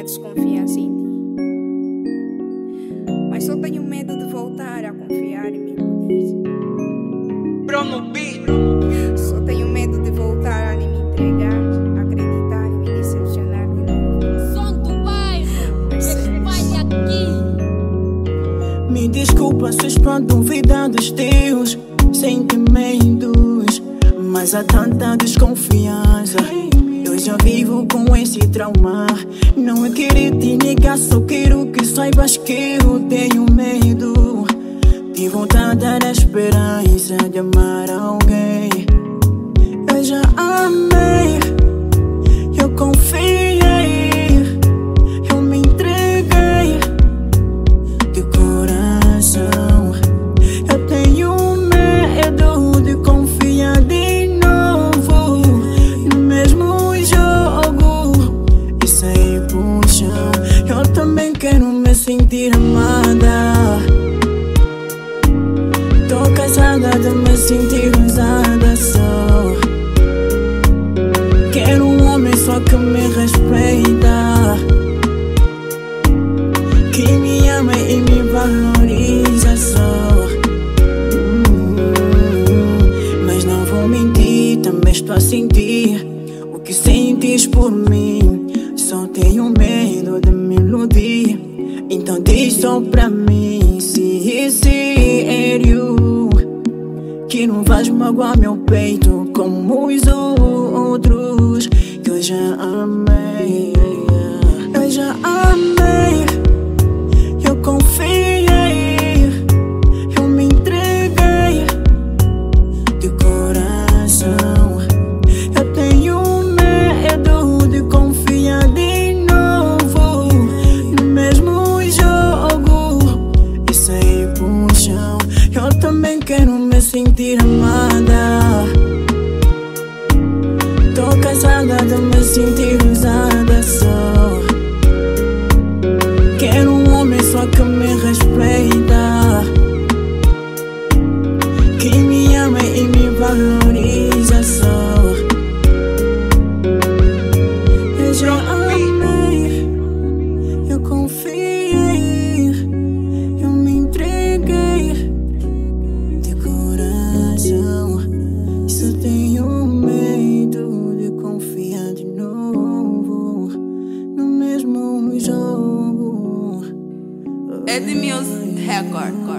minha desconfiança em ti. Mas só tenho medo de voltar a confiar e me iludir. Bruno Beat. Só tenho medo de voltar a me entregar, acreditar e me decepcionar de novo. Som do bairro, aqui. Me desculpa se espanto vida dos teus sentimentos Mas há tanta desconfiança Eu já vivo com esse trauma. Não é querer te negar, só quero que saibas que eu tenho medo. Tive tanta esperança de amar que sentes por mim. Só tenho medo de me iludir. Então diz só pra mim se é sério que não vais magoar meu peito como os outros que eu já amei. Sentir amada. Tô cansada de me sentir Edmilson Record.